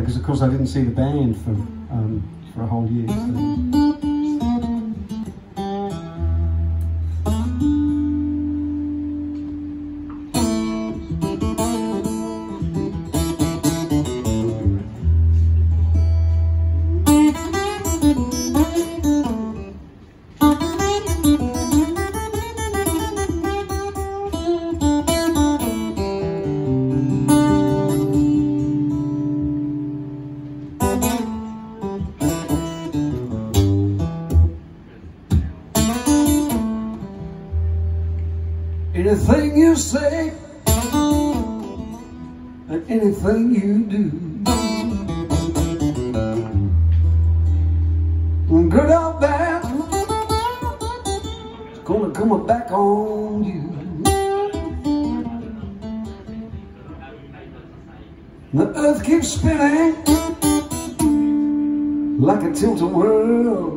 because of course I didn't see the band for um, for a whole year. So. Anything you say and anything you do. Good or bad It's gonna come back on you. The earth keeps spinning Like a tilt-a-whirl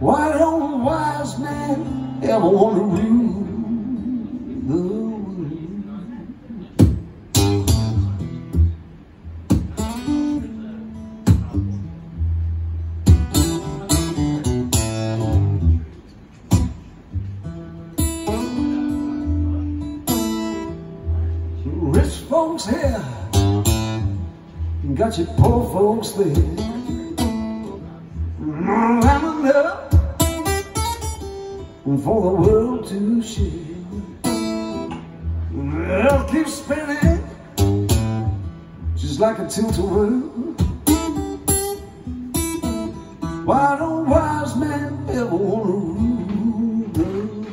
Why don't wise man ever want to rule the. Rich folks here, got your poor folks there. Mm, enough for the world to share. Earth keeps spinning just like a tilt-a-whirl. Why don't wise men ever want to rule the world?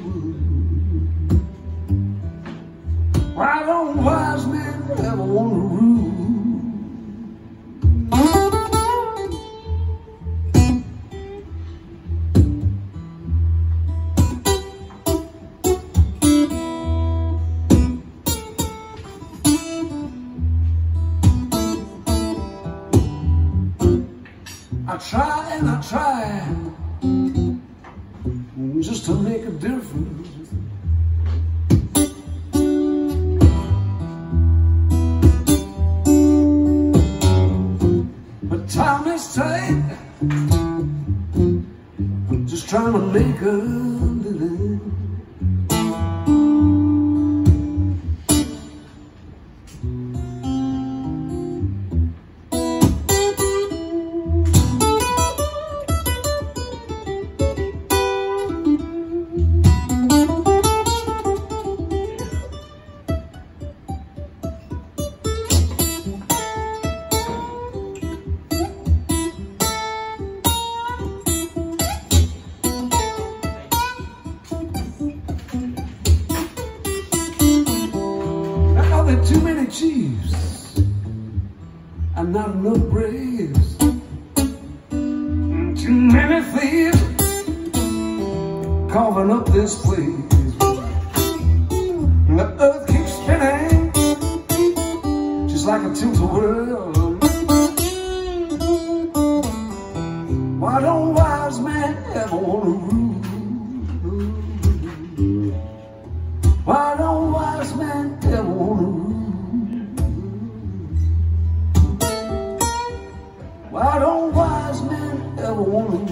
Why don't wise men ever want to try and I try just to make a difference. But time is tight, just trying to make a chiefs and not enough braves. Too many thieves carving up this place. And The earth keeps spinning just like a tilt-a-whirl. Why don't wise men ever want to rule? aluno